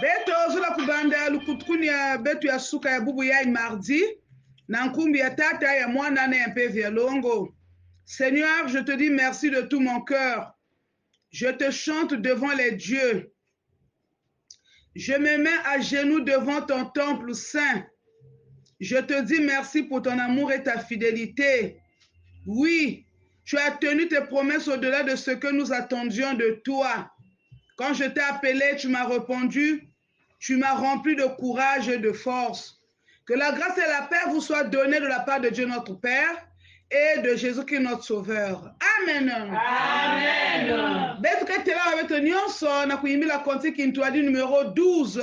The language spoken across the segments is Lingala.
beto ozola kobanda lukutukuni ya beto ya suka ya bubu ya mardi na nkumbi ya tata ya mwana na ya mpevi ya longo seigneur je te dis merci de tout mon cœur je te chante devant les dieux je me mets à genoux devant ton temple saint je te dis merci pour ton amour et ta fidélité oui tu as tenu tes promesses au-delà de ce que nous attendions de toi. Quand je t'ai appelé, tu m'as répondu. Tu m'as rempli de courage et de force. Que la grâce et la paix vous soient données de la part de Dieu notre Père et de Jésus-Christ notre Sauveur. Amen. Amen. la numéro 12.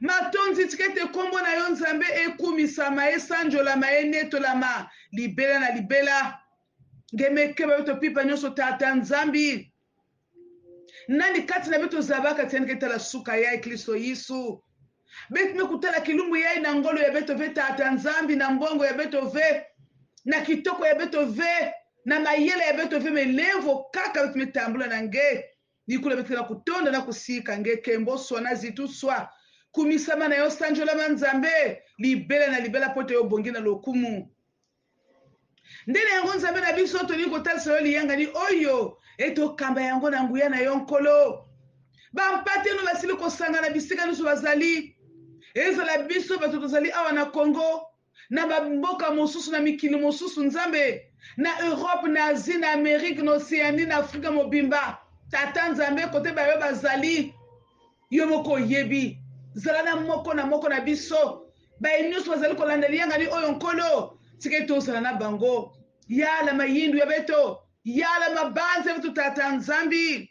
Matondi tika ete kombo na yo Nzambe ekumisama esanjolama enetolama libela na libela ngemekeba yo topipa nyonso tata Nzambi nani kati na bitu zabaka tiani ketala suka ya eklisto Yesu betime kutala kilumbu ya na ngolo ya beto ve tata Nzambi na mbongo ya beto ve na kitoko ya beto ve na mayele ya beto ve melevo kaka betime tambula na nge Likula bikela kutonda na kusika nge kembo swa na zitu swa kumisama na yo sanjolama Nzambe libela na libela pwete yo obongi na lokumu nde na yango Nzambe na biso tolingi kotalisa yo liyangani oyo ete okamba yango na nguya na yo Nkolo bampate no basili kosangana bisika nyonso bazali ezala biso bato tozali awa na Congo na ba mboka mosusu na mikili mosusu nzambe na Europe na Asie na Amerique na Oceanie na Afrika mobimba tata nzambe kote bayo bazali yo moko oyebi zala na moko na moko na biso baye nyonso bazali kolanda liyangani oyo nkolo tika ete ozala na bango yala mayindu ya beto yala mabanza ya beto tata nzambi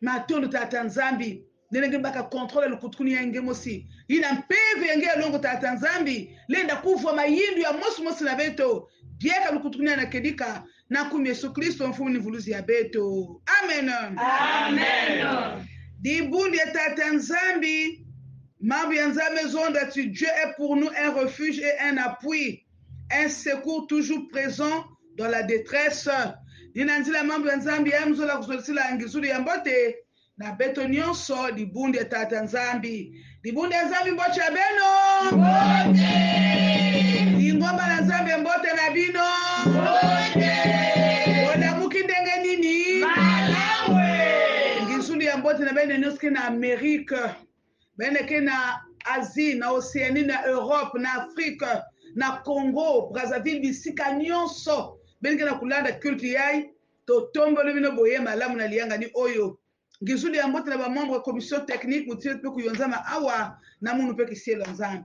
matondo tata nzambi nelenge mbaka controle lukutukuni ya nge mosi ina mpeve ya nge ya longo tata nzambi lenda kuvua mayindu ya mosi mosi na beto dieka lukutukuni ya nakedika na nkumi yesu kristo mfumu ni mvuluzi ya beto amen amen libundi ya tata nzambi mambo ya nzambe zonda tu dieu est pour nous un refuge et un appui Un secours toujours present dans la detresse Nina Nzila Mambu ya Nzambi ya Mzola Kuzolisila Angizuli ya Mbote na Beto Nionso Libundi ya Tata Nzambi Libundi ya Nzambi Mbote ya Beno Mbote Lingomba la Nzambi Mbote na Bino Mbote Olamuki ndenge nini Malamu Angizuli ya Mbote na Beno Nionso na Amerique bene ke na asie na oceanie na europe na afrique na congo brazzaville bisika nyonso bene ke na kolanda culte yai totomboli bino boye malamu na liyangani oyo ngizuli ya mbote na bamembre ya commission technique motiyo mpe kuyonzama awa na munu mpe kisielo ya nzambe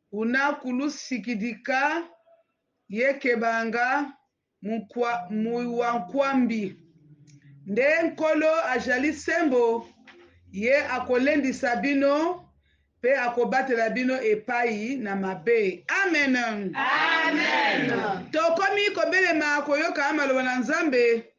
Unakulu sikidika yekebanga muiwankwambi. Nde Nkolo ajali sembo, ye akolendisa bino mpe akobatela bino epayi na mabe. Amen. Amen. Tokomi kobelema koyoka maloba na Nzambe.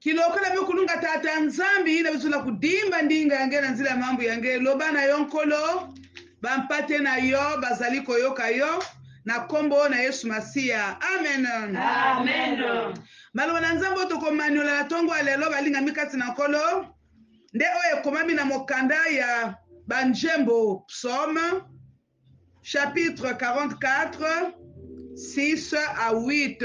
Ki lokola bokulunga Tata Nzambi na biso na kudimba ndinga yange na nzela ya mambu yange, loba na yo Nkolo, ba mpate na yo bazali koyoka yo, na kombo na Yesu Masiya. Amen. Amen. Maloba na Nzambe oyo tokomaniola na tongo ya lelo, balingami kati na Nkolo, nde oyo ekomami na mokanda ya ba njembo, psaume, chapitre 44, 6 à 8.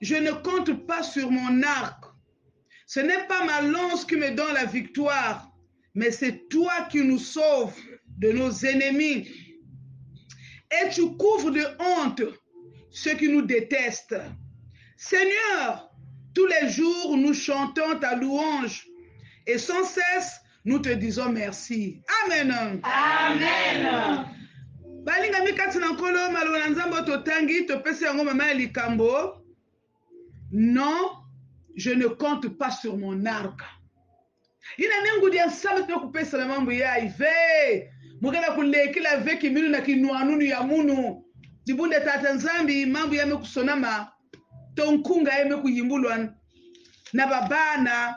je ne compte pas sur mon arc. Ce n'est pas ma lance qui me donne la victoire mais c'est toi qui nous sauves de nos ennemis. Et tu couvres de honte ceux qui nous détestent. Seigneur, tous les jours, nous chantons ta louange et sans cesse, Nous te disons merci. Amen. Amen. balingami kati na nkolo maloba na nzambe oyo totangi topesi yango mama ya likambo non je ne compte pas sur mon arc ina ne ngudi ya nsambe tino kopesa na mambo ya ive mokenda kolekela ve kiminu na kinuanunu ya munu libunda tata nzambi mambo ya mekusonama to nkunga ye mekuyimbulwa na babana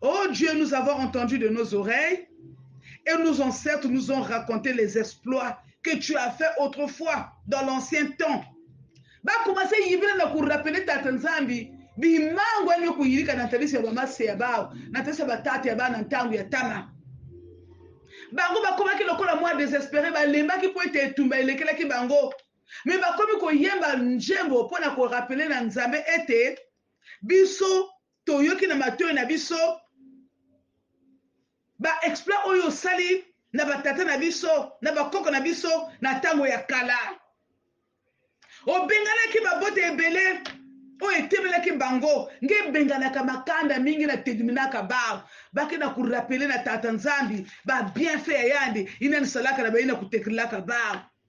Oh Dieu, nous avons entendu de nos oreilles et nos ancêtres nous ont raconté les exploits que tu as fait autrefois dans l'ancien temps. Ba commencé yibela na ku rappeler tata Nzambi bimango yanyo kuyilika na talisi ya bamase ya bao na talisi ya batata ya bana ntango ya tama bango bakomaki lokola mwa desespere balembaki mpo ete etumba elekelaki bango me bakomi koyemba njembo mpo na korapele na nzambe ete biso toyoki na matoyi na biso ba exploit oyo osali na ba tata na biso na ba koko na biso na tango ya kala obenganaki mabota ebele oyo etemelaki bango nge ebenganaka makanda mingi na teduminaka ba bake na kurapele na tata nzambi ba bienfait ya yandi inani salaka na baina kutekrilaka ba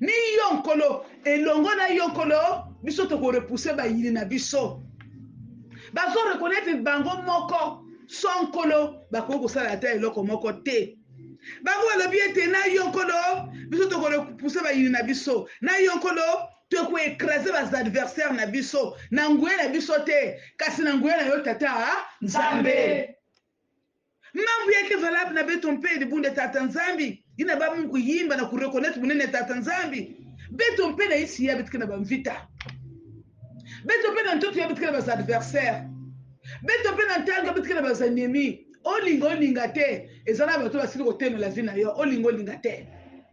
Ni yo Nkolo, elongo na yo Nkolo, biso toko repousser bayini na biso. Bazo reconnaitre bango moko sans Nkolo bakoki kosala ata eloko moko te. Bango balobi ete na yo Nkolo, biso toko repousser bayini na biso. Na yo Nkolo, toko ecraser bas adversaires na biso na nguya na biso te, kasi na nguya na yo Tata Nzambe. Mambu yake valable na beton mpe libunde ya tata nzambi ina ba mungu yimba na ku reconnaitre munene ya tata nzambi beton mpe na isi ya bitike na ba mvita beton mpe na ntoto ya bitike na ba adversaire beton mpe na ntango ya bitike na ba ennemis olinga olinga te eza na bato basili kotemela vi na yo olinga olinga te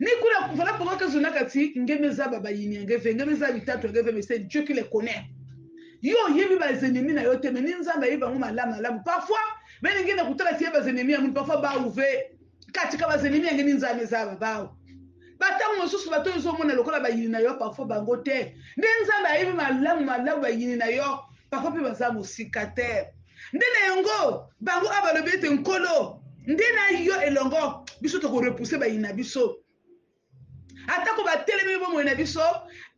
Ni kuna voilà pourquoi que zona kati ngeme za baba yini ngeve ngeme za bitatu ngeve mais c'est Dieu qui les connaît. Yo yebi ba ennemis na yo te mais ni nzambe yebi bango malamu malamu. Parfois bene ngene kutala tie ba ennemis ya mun parfois ba ouvert kati ka ba ennemis ngene nzambe za ba bao. Batango mosusu bato ezo mona lokola ba yini na yo parfois bango te. Nde nzambe yebi malamu malamu ba yini na yo parfois pe baza mosika te. Nde na yango bango oyo balobi ete Nkolo nde na yo elongo, biso tokorepuse bayi na biso. Atako batelemeli bomoi na biso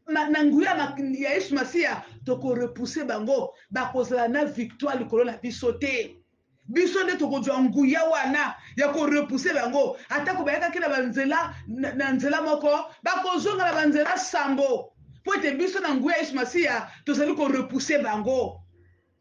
na nguya ya Yesu Masiya, tokorepuse bango, bakozala na victoire likolo na biso te. Biso nde tokozwa nguya wana ya korepuse bango, atako bayakaki na banzela na nzela moko, bakozonga na banzela sambo, mpo ete biso na nguya ya Yesu Masiya tozali korepuse bango.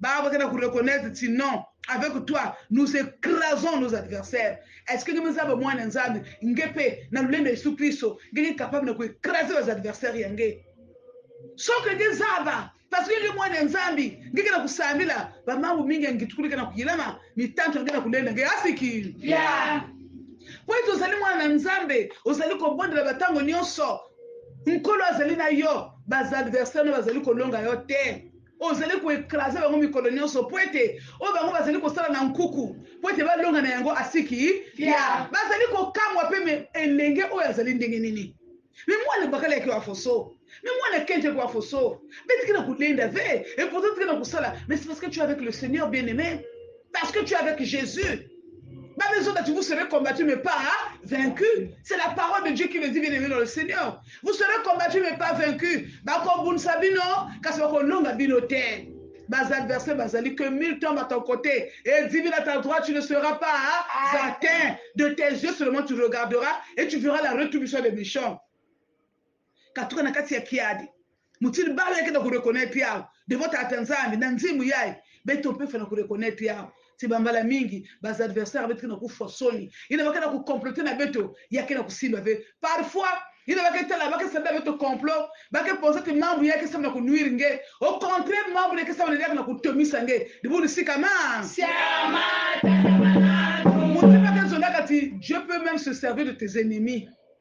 ba bakenda ko reconnaître ti non avec toi nous écrasons nos adversaires est-ce que ngeme nzambe mwana nzambe nge mpe na lolendo ya yesu kristo nge nge capable na koécrase bas adversaires ya nge soki nge zava parce que nge mwana ya nzambi nge ke na kosambela bamambo mingi ya ngitukulu ke na koyelama mitanto yange na kolenda nge asiki yeah. mpo ete ozali mwana na nzambe ozali kobondela bantango nyonso nkolo azali na yo bas adversaire no bazali kolonga yo te Ozali ko ecraser bango mikolo nionso mpo ete oyo bango bazali kosala na nkuku mpo ete balonga na yango asiki pia. Bazali kokamwa mpe me elenge oyo azali ndenge nini? Me mwana bakali yake wa foso. Me mwana kente yake wa foso. Be tika na kolenda ve important tika na kosala mais c'est parce que tu es avec le Seigneur bien aime. Parce que tu es avec Jésus. Pas besoin que vous serez combattu, mais pas hein, vaincu. C'est la parole de Dieu qui le dit, bien-aimé dans le Seigneur. Vous serez combattu, mais pas vaincu. Bakobun sabino, kasokolonga binote. Bas adversaires, basali, que mille tombent à ton côté et dix mille à ta droite, tu ne seras pas hein, atteint. De tes yeux seulement tu regarderas et tu verras la rétribution des méchants. katuka na kati ya kiadi mutili balo yakenda ku reconnaître yao devant tata nzambi na nzimu yaye beto mpe fana ku reconnaître yao ti bambala mingi bas adversaire beto kina kufa soni ina bakenda ku comploter na beto yakenda kusimba ve parfois ina baketala bakesanda beto complot bakepoza ti mambu yake sama na kunuire nge au contraire mambu yake sama na yake na kutomisa nge libulu sika ma siama tata malando mutima kezonda kati Dieu peut même se servir de tes ennemis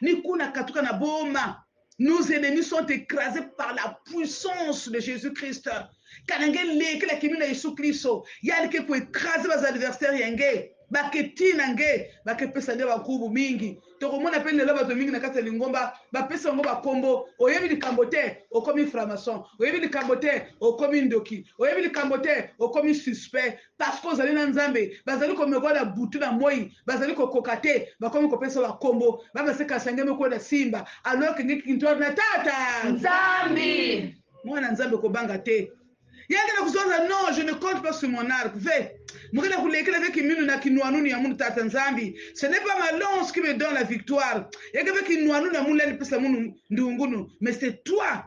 Ni kuna katuka na boma. Nos ennemis sont écrasés par la puissance de Jésus-Christ. Kanenge leke la kimi na Yesu Kristo. Yali ke ko écraser bas adversaires yenge. baketi na nge bakepesa nde bankubu mingi tokomona mpe lelo bato mingi na kati ya lingomba bapesa yango bakombo oyebi likambo te okomi framason oyebi likambo te okomi ndoki oyebi likambo te okomi suspect Parce que ozali na Nzambe, bazali komekola butu na moyi, bazali kokoka te, bakomi kopesa ba kombo, ba ma se kasange mekola simba, alors que nge kintor na tata Nzambi! Mwana Nzambe kobanga te. Yaki na kuzoza non, je ne compte pas sur mon arc, ve, moke na kulekela ve kiminu na kinuanunu ya munu tata Nzambi, ce n'est pas ma lance qui me donne la victoire, yake ve kinuanunu ya munu lali pesa munu ndungunu, mais c'est toi,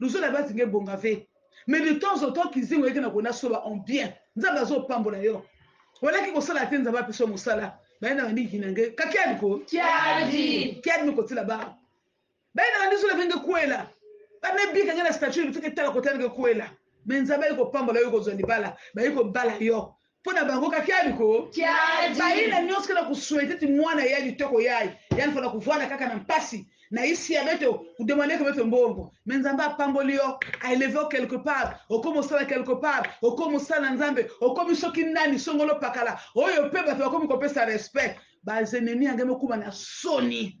Luzolo ya batu nga ebonga ve. Mais de temps en temps kizengo yaki na kona solo en bien. Nzambe azo pambola yo. Olaki kosala te Nzambe apesa yo mosala. Baye na bandi kina nge kakiadi ko. Kiadi. Kiadi mi kotila ba. Baye na bandi zola venge kuela. Ba me bika nga na statue lifike tala kotala nge kuela. Mais Nzambe ayi kopambola yo kozwa libala. Bayi kobala yo. Mpo na bango ka kiadi ko kiadi. Bayina nionso kena ku souhaiter ti mwana yadi to koyai yani fona kuvuanda kaka na mpasi na isi ya beto ku demander ke beto mbongo mais nzambe apamboli yo a eleve yo quelque part okomi osala quelque part okomi osala na nzambe okomi soki nani songolo pakala oyo mpe bato bakomi kopesa respect ba ennemis ya ngai mokuma na soni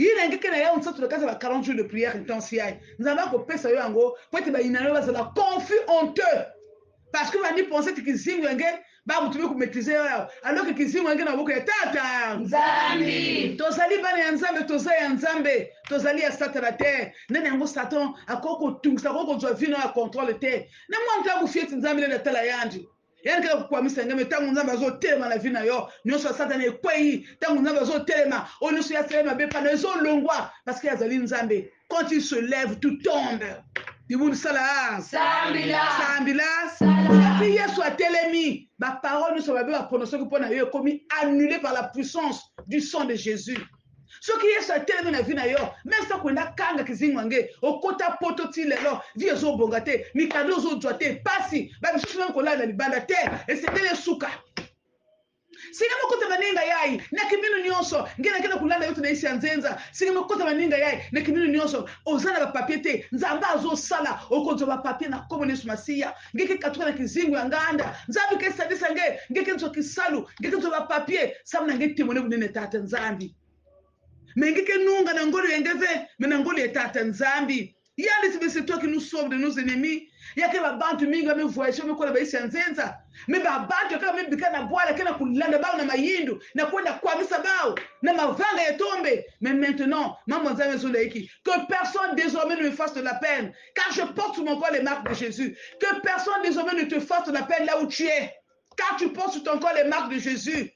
ye na ngeke na yawe nsato na kati ya ba 40 jours de prière intense ya ye nzambe akopesa yo yango mpo ete bayina na yo bazala confus honteux parce que bandi pense ete kizingo ya nge bakutu be komaîtrise yo yawe alors que kizingo ya nge na maboko ya tata nzambi tozali bana ya nzambe toza ya nzambe tozali ya satana te nde na yango satan akoki kotungisa akoki kozwa vino ya contrôle te na mwana to akufi ete nzambe nde natala yandi Y'a kaka kokwamisa nzambe ntango nzambe azotelema na vi na yo nyonso ya satana ekwei ntango nzambe azotelema oyo nyonso ya sele mabe pana ezolongwa parce que azali nzambe quand il se lève tout tombe libulu sala sambila soki yesu atelemi baparole nyonso babe bapronosoki mpo na yo ekomi annulé par la puissance du sang de jésus soki yesu atelemi na vi na yo meme sa kwenda kanga kizingi wange okota poto ti lelo vi ezobonga te mikanda ozozwa te pasi bamisusu meme kolala na libanda te esengeli esuka singa mokota baninga yai na kimino nyonso nge nakenda kolanda yoto na isi ya nzenza singa mokota baninga yai na kimino nyonso oza na bapapie te nzambe azosala okozwa bapapie na komo na yesu masiya Ngeke katuka na kizingo ya nganda nzambi ke salisa nge ngeke nzo kisalu ngeke nzo ba papier sam na nge temone bunene tata nzambi me ngeke nunga na ngolo ya ngeve me na ngolo ya tata nzambi yandi sibe c'est toi qui nous sauve de nos ennemis yake ba bantu mingi ba me voyage me kola ba isi ya nzenza me ba bantu yake ba me bika na bwala ke na kulanda bao na mayindu na kwenda kwamisa bao na mavanga ya tombe mais maintenant mambo nzambi ezo laiki que personne désormais ne me fasse de la peine Car je porte sur mon corps les marques de Jésus. Que personne désormais ne te fasse la peine là où tu es. Car tu portes sur ton corps les marques de Jésus.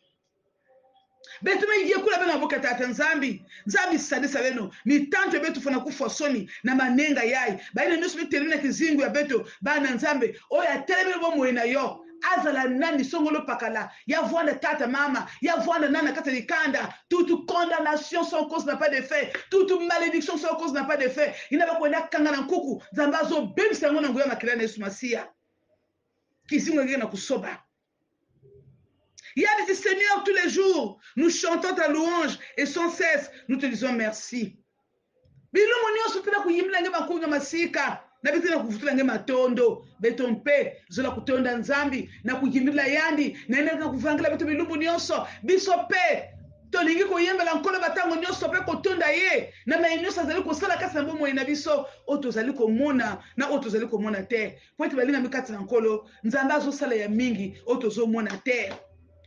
betuma yekula bena boka tata nzambi nzambi salisa beno mitanto ebetu fana kufa soni na manenga yayi baina nyonso betelemi na kizingu ya beto bana nzambe oyo atelemi na bomoi na yo Azala nani songolo pakala ya vuanda tata mama ya vuanda nani na kati ya likanda tutu condamnation sans cause na pas de fait tutu malediction sans cause na pas de fait ina ba kwenda kanga na nkuku nzambe azo bebisa yango na nguya makila na Yesu Masiya kizingo ngeke na kusoba Yabiti Seigneur tous les jours nous chantons ta louange et sans cesse nous te disons merci Bilongo nionso mpe nakoyembela nge bankombo na masika na bite na kuvutula nge matondo beto mpe zola kutonda nzambi na kuyembela yandi na yende na kuvangela beto bilumbu nionso biso mpe tolingi koyembela nkolo batango nionso mpe kotonda ye na maye nionso azali kosala kati na bomoi na biso oyo tozali komona na oyo tozali komona te mpo ete balingami kati na nkolo nzambe azosala ya mingi oyo tozomona te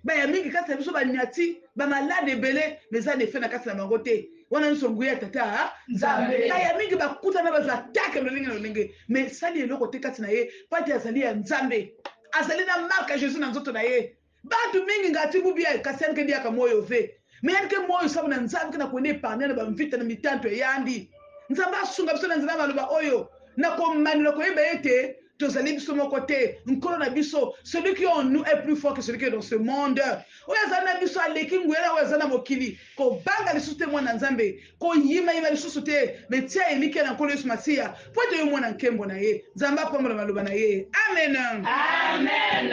baya mingi kati na biso banyati bamalade ebele me eza na efe na kati na bango te wana nyonso nguya ya tata ah, nzambe baya mingi bakuta na baza atake lolenge na lolenge me esali eloko te kati na ye mpo te azali ya nzambe azali na marke ya jésus na nzoto na ye bato mingi ngati bubia kasi yanike biaka moyo ve me yanike moyo sabu na nzambe ke na koyende epargne na bamvita na mitanto eyandi nzambe asunga biso na nzela ya maloba oyo na komanela koyeba ete tozali biso moko te nkolo na biso celui qui en nous est plus fort que celui qui est dans ce monde oyo azali na biso aleki nguya na oyo azali na mokili kobanga lisusu te mwana nzambe koyimayima lisusu te me tia elikya na nkolo yesu masiya mpo ete yo mwana nkembo na ye nzambe apambola maloba na ye amen amen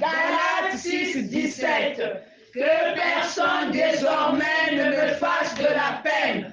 galate 6 17 que personne désormais ne me fasse de la peine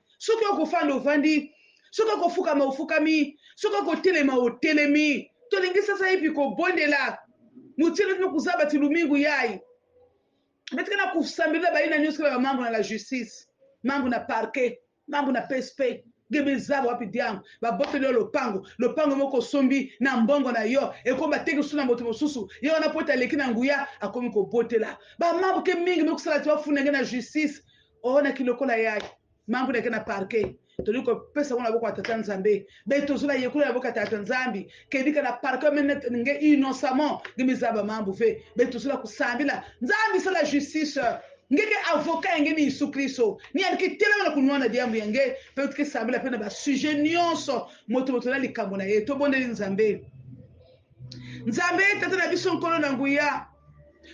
soki okofanda ofandi soki okofukama ofukami soki okotelema otelemi tolingi sasa ipi kobondela mutino tino kuza bati lumingu yai betika na kusambelila baina nyonso keba bamambo na la justice mambo na parquet mambo na psp gebe zabo wapi diango babotoli yo lopango lopango moko osombi na mbongo na yo ekomi bateki su na moto mosusu ye wana poti aleki na nguya akomi kobotela bamambo ke mingi mekosala ti bafunda nge na justice o na kilokola yaye mambo na ke na parquet toli kopesa ngo na boko ya tata nzambe be tozola yekola na boko ya tata nzambe kedika na parquet mene nge innocemment nge mizaba mambo ve be tozola kosambela nzambe sala justice ngeke avoka yange ni yesu kristo ni aliki telema na kunua na diambu yange mpe otiki sambela mpe na basujet nyonso moto moto na likambo na ye tobondeli nzambe nzambe tata na biso nkolo na nguya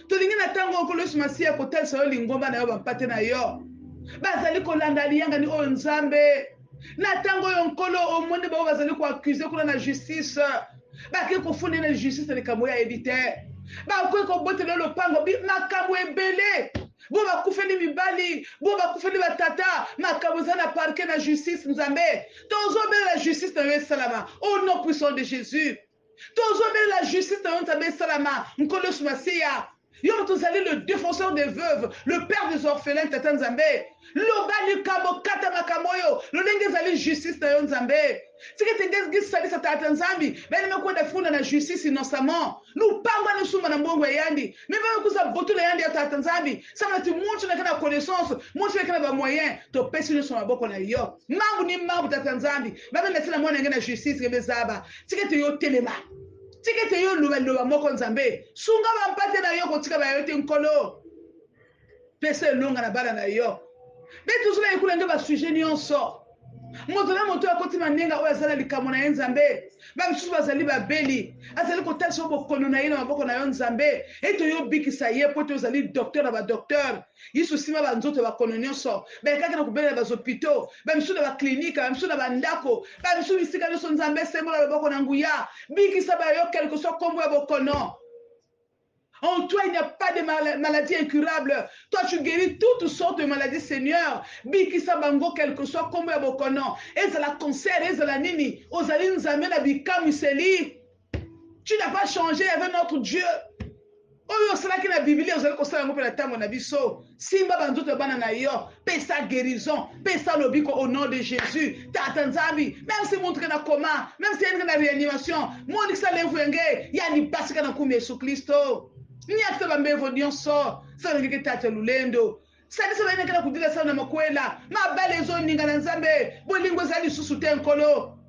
tolingi na ntango okolo yesu masiya kotalisa yo lingomba na yo bampate na yo bazali kolanda liyangani oyo nzambe na ntango oyo nkolo omoni bango bazali koaccuse kuna na justice bakoki kofunda na justice na likambo oyo ayebi te bakoki kobotela yo lopango makambo ebele bo bakufeli mibali bo bakufeli batata makambo eza na parke na justice nzambe Tozo bela justice na yo esalama au nom puissant de Jesus. Tozo bela justice na yo Nzambe esalama Nkolo Yesu Masiya. Yo moto ozali le défenseur des veuves, le père des orphelins Tata Nzambe. Loba likambo kata makambo oyo lolenge ezali justice na yo Nzambe. Tika ete nde gisalisa Tata Nzambi bene mekwenda funda na justice innocemment. Lupangu ane sumba na mbongo ya Yandi mais ba yokusa votu na Yandi ya tata nzambi samba ti mutu na kena connaissance mutu na kena ba moyen to pesi nionso na maboko na yo mambu ni mambu tata nzambi ba benda tina mwana nge na justice kebe zaba tika te yo telema tika te yo loba loba moko nzambe sunga ba mpate na yo kotika ba yo te nkolo pesa elonga na bana na yo mpe tozala yekola nde basujet nyonso moto na moto akoti mandenga oyo azali na likambo na ye nzambe bamisusu bazali babeli azali kotalisa yo bokono na ye na maboko na yo nzambe ete oyo obikisa ye mpo ete ozali docteur na badocteur yesu nsima banzoto ya bakono nyonso bayekaki na kobelela bazopito bamisusu na baklinike bamisusu na bandako bamisusu bisika nyonso nzambe sembola loboko na nguya bikisa bayokeli koswa nkombo ya bokono En toi, il n'y a pas de mal maladie incurable. Toi, tu guéris toutes sortes de maladies, Seigneur. Bikisa bango, quel que soit kombo ya bokono. Ezala cancer, ezala nini. Ozali nzambe na bikamwiseli. Tu n'as pas changé avec notre Dieu. Oyo osalaki na Biblia, ozali kosala yango mpe na ntango na biso. Simba ba nzoto ya bana na yo, pesa guerison, pesa lobiko au nom de Jesus. Tata Nzambi, meme si mutu ke na coma, meme si ayende na reanimation, monisa levu ya nge ya lipasika na nkumu Yesu Klisto. Niakisa ba mbevo nionso, zala nge ke Tata ya lulendo. Salisa bayina ke na kudila sala na makuela, mabala ezo ninga na Nzambe, bolingo ezali lisusu te Nkolo.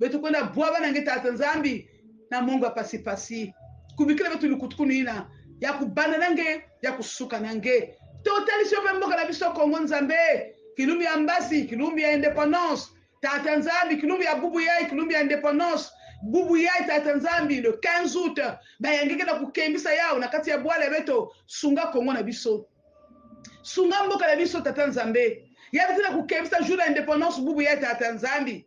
betu kwenda bwaba na nge tata nzambi na mongo ya pasipasi kubikila betu lukutukunu ina ya kubanda na nge ya kusuka na nge totalisi yo mpe mboka na biso kongo nzambe kilumbi ya mbasi kilumbi ya independance tata nzambi kilumbi ya bubu yai kilumbi ya independance bubu yai tata nzambi le 15 août bayangeke na kokembisa yao na kati ya bwala beto sunga kongo na biso sunga mboka na biso tata nzambe ya biso na kokembisa jour ya independance bubu yai tata nzambi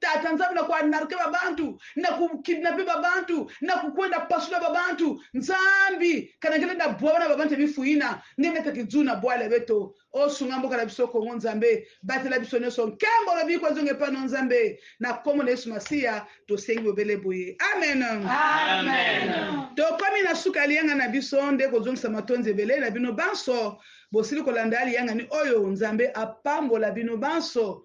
Tata Nzambe na kuanarke ba bantu, na kukidnape ba bantu, na kukuenda pasula ba bantu, Nzambi, kanangele na bua bana ba bantu ya bifuina, nge meta kidzuu na bua lebeto. O sunga mboka na biso Congo Nzambe, batela biso nioso, nkembo, lobiko ezonga epa no Nzambe, na kombo na Yesu Masiya tosengi bobele boye. Amen. Amen. Tokomi na suka ya liyanga na biso, nde kozongisa matondi ebele na bino banso bosili kolanda liyangani oyo. Nzambe apambola bino banso.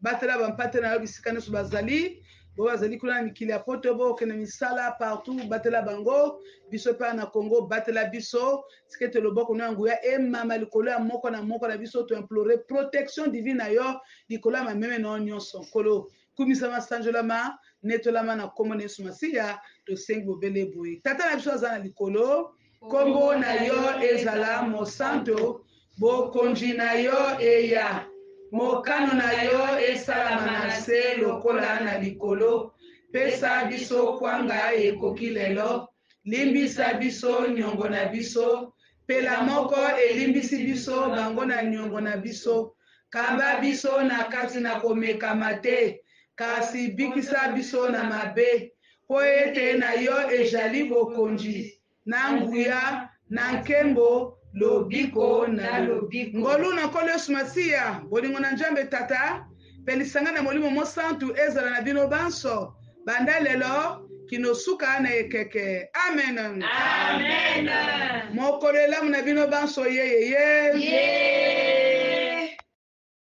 batala bampate na yo bisika nyonso bazali bo bazali kuna na mikili ya poto bokende misala partout batela bango biso mpe na congo batela biso sike te loboko na ya nguya emama likolo ya moko na moko na biso toimplore protection divine na yo likolo ya mameme na yo nyonso nkolo kumisama sanjolama netolama na nkombo na yesu masiya tosengi bobele boye tata na biso aza na likolo Kombo na yo ezala mosanto, bokonji na yo eya, mokano na yo esalama na se lokola na likolo. Pesa biso kwanga ekoki lelo, limbisa biso niongo na biso, pelamoko elimbisi biso bango na niongo na biso. Kamba biso na kati na komekama te, kasi bikisa biso na mabe, Mpo ete na yo ejali bokonji, na nguya, na nkembo, lobiko na lobiko. Ngolu na Nkolo Yesu Masiya, bolingo na Njambe Tata, mpe lisanga na Molimo Mosantu ezala na bino banso, banda lelo kino suka na ekeke. Amen. Amen. Mokolo elamu na bino banso. Yeyeye. Yee.